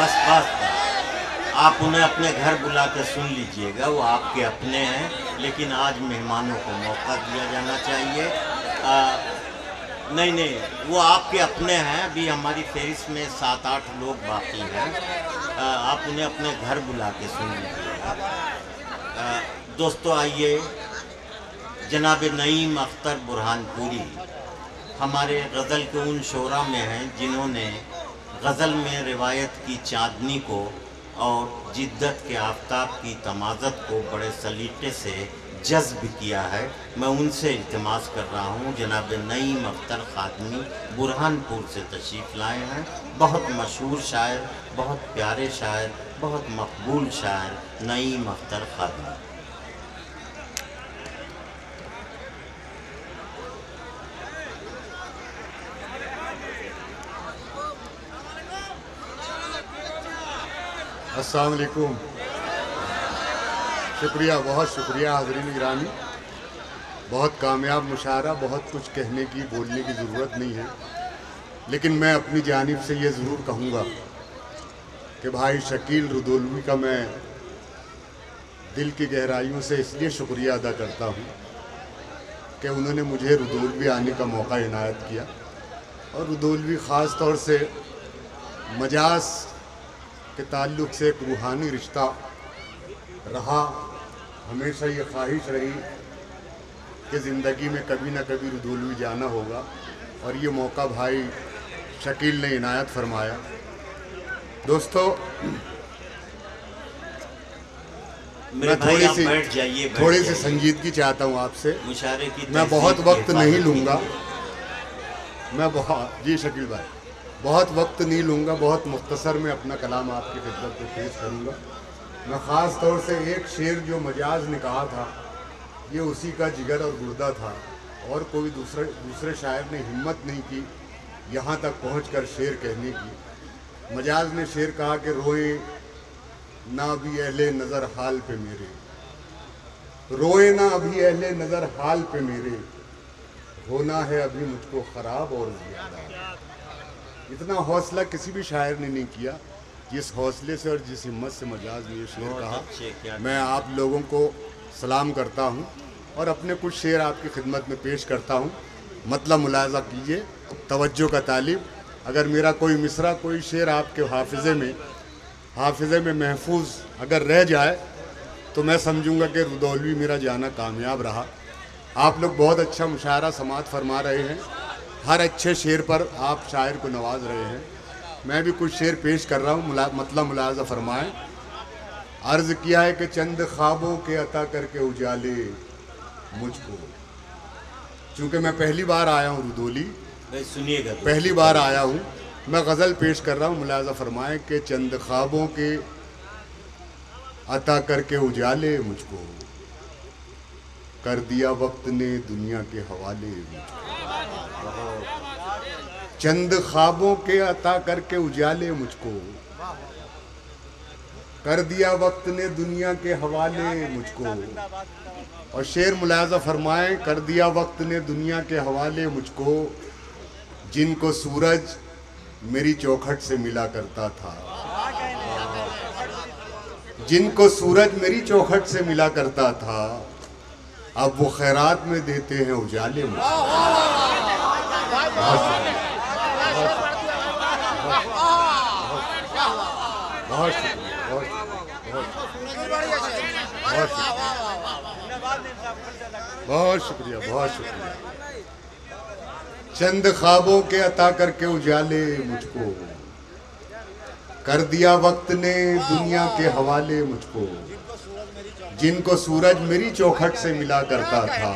बस बस। आप उन्हें अपने घर बुला के सुन लीजिएगा वो आपके अपने हैं लेकिन आज मेहमानों को मौका दिया जाना चाहिए। आ, नहीं नहीं वो आपके अपने हैं अभी हमारी फेरिस में सात आठ लोग बाकी हैं। आप उन्हें अपने घर बुला के सुन लीजिएगा। दोस्तों आइए। जनाब नईम अख्तर बुरहानपुरी हमारे गज़ल के उन शोरा में हैं जिन्होंने गज़ल में रिवायत की चांदनी को और जिद्दत के आफ्ताब की तमाज़त को बड़े सलीके से जज्ब किया है। मैं उनसे इल्तमास कर रहा हूँ। जनाब नईम अख्तर ख़ादमी बुरहानपुर से तशरीफ़ लाए हैं। बहुत मशहूर शायर, बहुत प्यारे शायर, बहुत मकबूल शायर नईम अख्तर ख़ादमी। अस्सलाम वालेकुम। शुक्रिया, बहुत शुक्रिया हाजरीन गिरामी बहुत कामयाब मुशायरा, बहुत कुछ कहने की, बोलने की ज़रूरत नहीं है। लेकिन मैं अपनी जानब से ये ज़रूर कहूँगा कि भाई शकील रुदोलवी का मैं दिल की गहराइयों से इसलिए शुक्रिया अदा करता हूँ कि उन्होंने मुझे रुदोलवी आने का मौका इनायत किया। और रुदोलवी ख़ास तौर से मजाज के ताल्लुक़ से एक रूहानी रिश्ता रहा। हमेशा ये ख्वाहिश रही कि ज़िंदगी में कभी ना कभी रुदुलवी जाना होगा और ये मौका भाई शकील ने इनायत फरमाया। दोस्तों मैं थोड़ी सी थोड़ी सी संजीदगी चाहता हूँ आपसे। मैं बहुत वक्त नहीं लूँगा। मैं बहुत जी शकील भाई। बहुत वक्त नहीं लूँगा, बहुत मुख्तसर में अपना कलाम आपकी खिदमत में पेश करूँगा। मैं ख़ास तौर से एक शेर जो मजाज ने कहा था, ये उसी का जिगर और गुर्दा था। और कोई दूसरे दूसरे शायर ने हिम्मत नहीं की यहाँ तक पहुँच कर शेर कहने की। मजाज ने शेर कहा कि रोए ना भी अहले नज़र हाल पे मेरे। रोए ना अभी अहले नज़र हाल पे मेरे। होना है अभी मुझको ख़राब और ज़्यादा। इतना हौसला किसी भी शायर ने नहीं किया जिस हौसले से और जिस हिम्मत से मजाज ने ये शेर कहा। मैं आप लोगों को सलाम करता हूँ और अपने कुछ शेर आपकी खिदमत में पेश करता हूँ। मतलब मुलाजा कीजिए तवज्जो का तालिब। अगर मेरा कोई मिसरा कोई शेर आपके हाफिज़े में हाफिज़े में महफूज अगर रह जाए तो मैं समझूँगा कि रुदौलवी मेरा जाना कामयाब रहा। आप लोग बहुत अच्छा मुशायरा समात फरमा रहे हैं। हर अच्छे शेर पर आप शायर को नवाज़ रहे हैं। मैं भी कुछ शेर पेश कर रहा हूँ मुला, मतलब मुलाजा फरमाएँ। अर्ज़ किया है कि चंद ख्वाबों के अता करके उजाले मुझको। चूँकि मैं पहली बार आया हूँ रुदोली सुनिएगा तो। पहली बार आया हूँ मैं गज़ल पेश कर रहा हूँ मुलाजा फरमाएँ कि चंद ख्वाबों के अता करके उजाले मुझको। कर दिया वक्त ने दुनिया के हवाले मुझको। चंद ख्वाबों के अता करके उजाले मुझको। कर दिया वक्त ने दुनिया के हवाले मुझको। और शेर मुलाजा फरमाए, कर दिया वक्त ने दुनिया के हवाले मुझको, जिनको सूरज मेरी चौखट से मिला करता था। जिनको सूरज मेरी चौखट से मिला करता था, अब वो खैरात में देते हैं उजाले मुझको बहुत शुक्रिया, बहुत शुक्रिया, बहुत शुक्रिया, चंद ख्वाबों के अता करके उजाले मुझको। कर दिया वक्त ने दुनिया के हवाले मुझको। जिनको सूरज मेरी चौखट से मिला करता था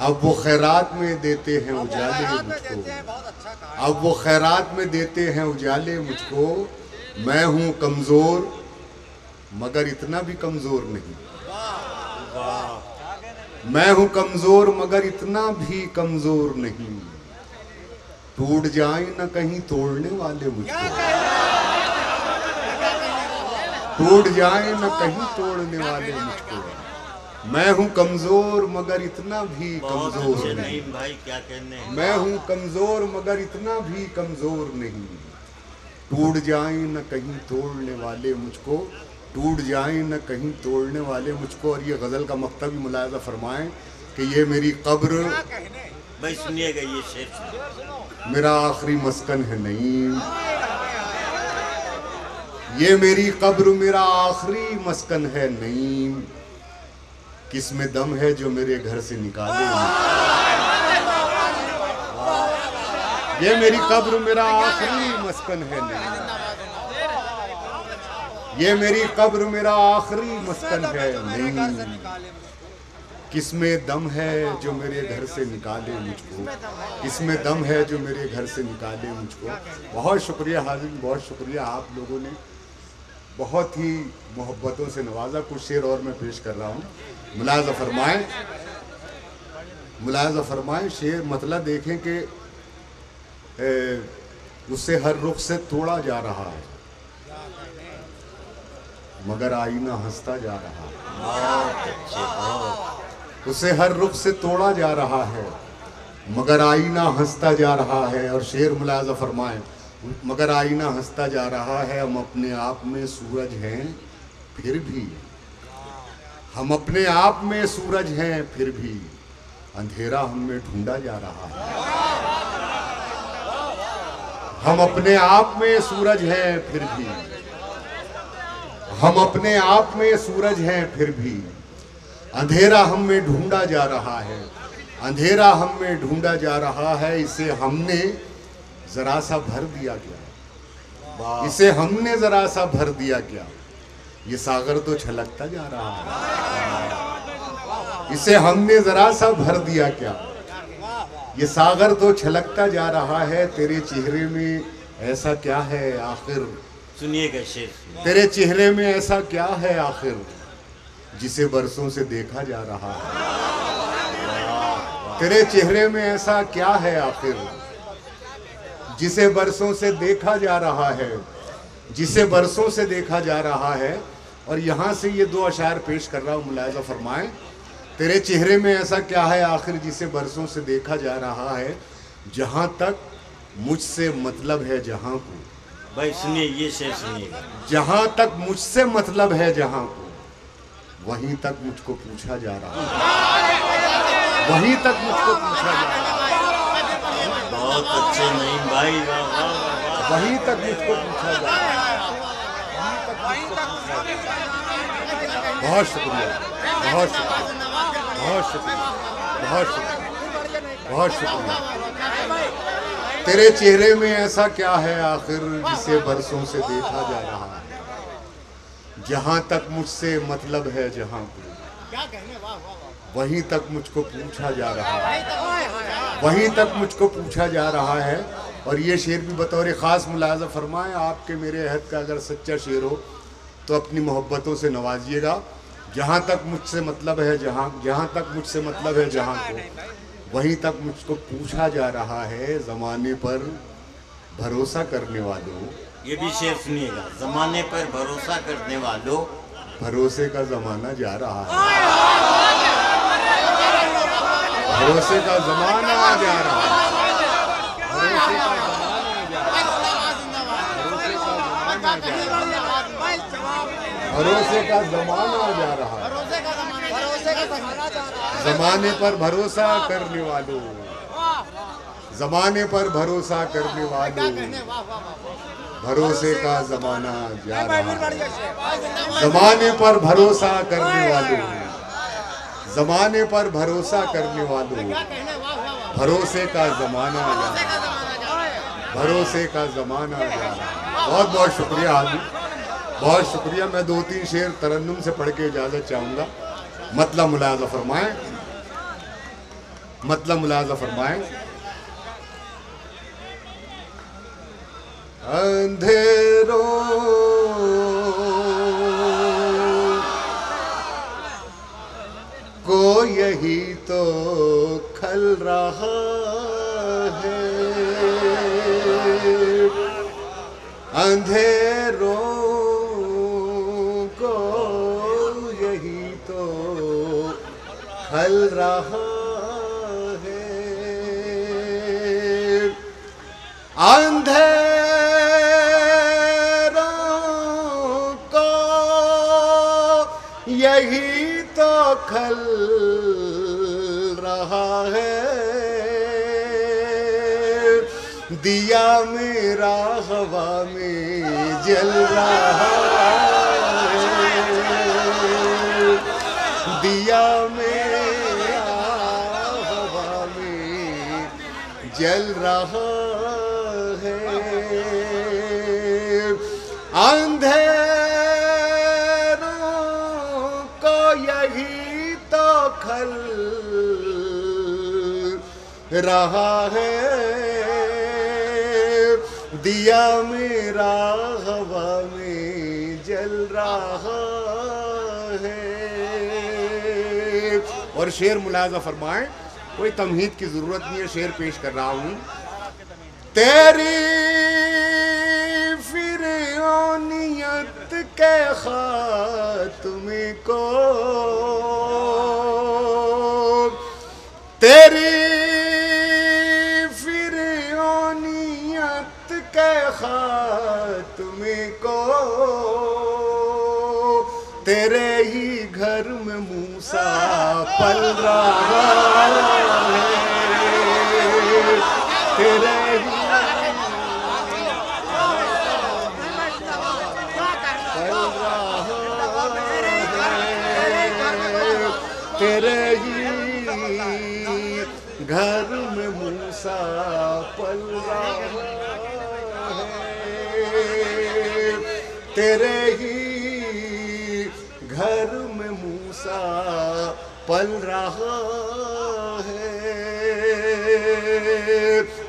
अब वो खैरात में देते हैं उजाले मुझको। अब वो खैरात में देते हैं उजाले मुझको। मैं हूँ कमज़ोर मगर इतना भी कमज़ोर नहीं। मैं हूँ कमज़ोर मगर इतना भी कमज़ोर नहीं। टूट जाए न कहीं तोड़ने वाले मुझको। टूट जाए न कहीं तोड़ने वाले मुझको। मैं हूँ कमज़ोर मगर इतना भी कमज़ोर नहीं। भाई क्या कहने मैं हूँ कमज़ोर मगर इतना भी कमज़ोर नहीं। टूट जाए न कहीं तोड़ने वाले मुझको। टूट जाए न कहीं तोड़ने वाले मुझको। और ये गज़ल का मकता भी मुलायजा फरमाएँ कि ये मेरी कब्र भाई सुनिएगा ये शेर मेरा आखिरी मस्कन है नईम। ये मेरी कब्र मेरा आखिरी मस्कन है नईम। किसमें दम है जो मेरे घर से निकाले? ये मेरी कब्र, मेरा आखिरी मस्कन है नईम ये मेरी कब्र, मेरा आखिरी मस्कन है नईम किसमें दम है जो मेरे घर से निकाले मुझको? किसमें दम है जो मेरे घर से निकाले मुझको? बहुत शुक्रिया हाजिर, बहुत शुक्रिया आप लोगों ने। बहुत ही मोहब्बतों से नवाजा। कुछ शेर और मैं पेश कर रहा हूँ। मुलाजा फरमाएँ। मुलाजा फरमाएँ, शेर मतलब देखें कि उससे हर रुख से तोड़ा जा रहा है। मगर आईना हंसता जा रहा है। उसे हर रुख से तोड़ा जा रहा है। मगर आईना हंसता जा रहा है और शेर मुलाजा फरमाए, मगर आईना हंसता जा रहा है, हम अपने आप में सूरज हैं, फिर भी। हम अपने आप में सूरज हैं, फिर भी। अंधेरा हमें ढूंढा जा रहा है। हम अपने आप में सूरज हैं फिर भी। हम अपने आप में सूरज हैं फिर भी। अंधेरा हम में ढूंढा जा रहा है। अंधेरा हम में ढूंढा जा रहा है। इसे हमने जरा सा भर दिया वाह। इसे हमने जरा सा भर दिया गया। ये सागर तो छलकता जा रहा है। इसे हमने जरा सा भर दिया क्या ये सागर तो छलकता जा रहा है तेरे चेहरे में ऐसा क्या है आखिर? सुनिएगा शेर। तेरे चेहरे में ऐसा क्या है आखिर जिसे बरसों से देखा जा रहा है? तेरे चेहरे में ऐसा क्या है आखिर जिसे बरसों से देखा जा रहा है? जिसे बरसों से देखा जा रहा है और यहाँ से ये दो अशार पेश कर रहा हूँ मुलायजा फरमाएँ। तेरे चेहरे में ऐसा क्या है आखिर जिसे बरसों से देखा जा रहा है? जहाँ तक मुझसे मतलब है जहाँ को। भाई सुनिए ये शेर सुनिएगा जहाँ तक मुझसे मतलब है जहाँ को वहीं तक मुझको पूछा जा रहा है। वहीं तक मुझको पूछा जा रहा है। बहुत अच्छे नहीं भाई वाह वाह वाह वाह। वहीं तक मुझको पूछा जा रहा है। वहीं तक मुझको पूछा जा रहा है। बहुत शुक्रिया बहुत शुक्रिया। बहुत शुक्रिया। बहुत शुक्रिया। बहुत शुक्रिया। तेरे चेहरे में ऐसा क्या है आखिर जिसे बरसों से देखा जा रहा है? जहाँ तक मुझसे मतलब है जहाँ को वहीं तक मुझको पूछा जा रहा है। वहीं तक मुझको पूछा जा रहा है। और ये शेर भी बतौर ख़ास मुलाजा फरमाएँ आपके मेरे अहद का अगर सच्चा शेर हो तो अपनी मोहब्बतों से नवाजिएगा। जहाँ तक मुझसे मतलब है जहाँ जहाँ तक मुझसे मतलब है जहाँ को। वहीं तक मुझको पूछा जा रहा है ज़माने पर भरोसा करने वालों। ये भी शेर सुनिएगा। जमाने पर भरोसा करने वालों। भरोसे का ज़माना जा रहा है। भरोसे का ज़माना जा रहा है। भरोसे का ज़माना जा रहा है भरोसे का ज़माना जा रहा है। जमाने पर भरोसा करने वालों। जमाने पर भरोसा करने वालों। भरोसे का जमाना जा रहा है। जमाने पर भरोसा करने वालों। जमाने पर भरोसा करने वालों। भरोसे का जमाना जा रहा है। भरोसे का जमाना जा रहा है। बहुत बहुत शुक्रिया हाजी। बहुत शुक्रिया। मैं दो तीन शेर तरन्नुम से पढ़ के इजाज़त चाहूँगा। मतलब मुलाजा फरमाएँ। मतलब मुलाजा फरमाएँ। अंधेरों को यही तो खल रहा है। अंधेरों ढल रहा है। अंधे को यही तो खल रहा है। दिया मेरा, हवा में जल रहा है रहा है? तो रहा है। दिया मेरा हवा में जल रहा है। और शेर मुलाजा फरमाए, कोई तमहीद की ज़रूरत नहीं है, शेर पेश कर रहा हूँ। तेरी फिरौनियत के खात्मे को तेरी फिरौनियत के खात्मे को तेरे ही घर में मूसा पल रहा घर में मूसा पल रहा तेरे ही घर में मूसा पल रहा है।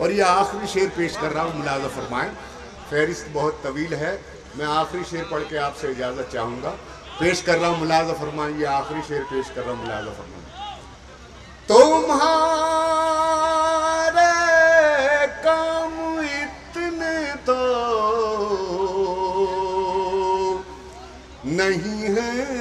और ये आखिरी शेर पेश कर रहा हूँ मुलाजा फरमाएँ। फहरिस्त बहुत तवील है। मैं आखिरी शेर पढ़ के आपसे इजाज़त चाहूँगा। पेश कर रहा हूँ मुलाजा फरमाएँ, ये आखिरी शेर पेश कर रहा हूँ मुलाजा फरमाएँ। तुम्हारे काम इतने तो नहीं है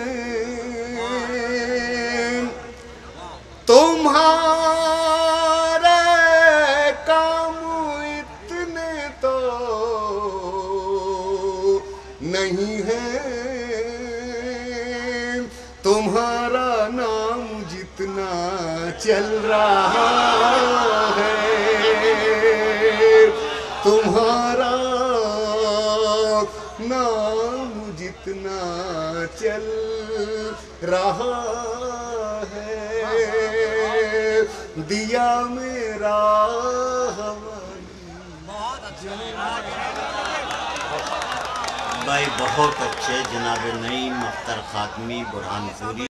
रहा है तुम्हारा नाम जितना चल रहा है, दिया मेरा भाई, बहुत अच्छे जनाब, नईम अख्तर खातमी, बुरहानपुरी।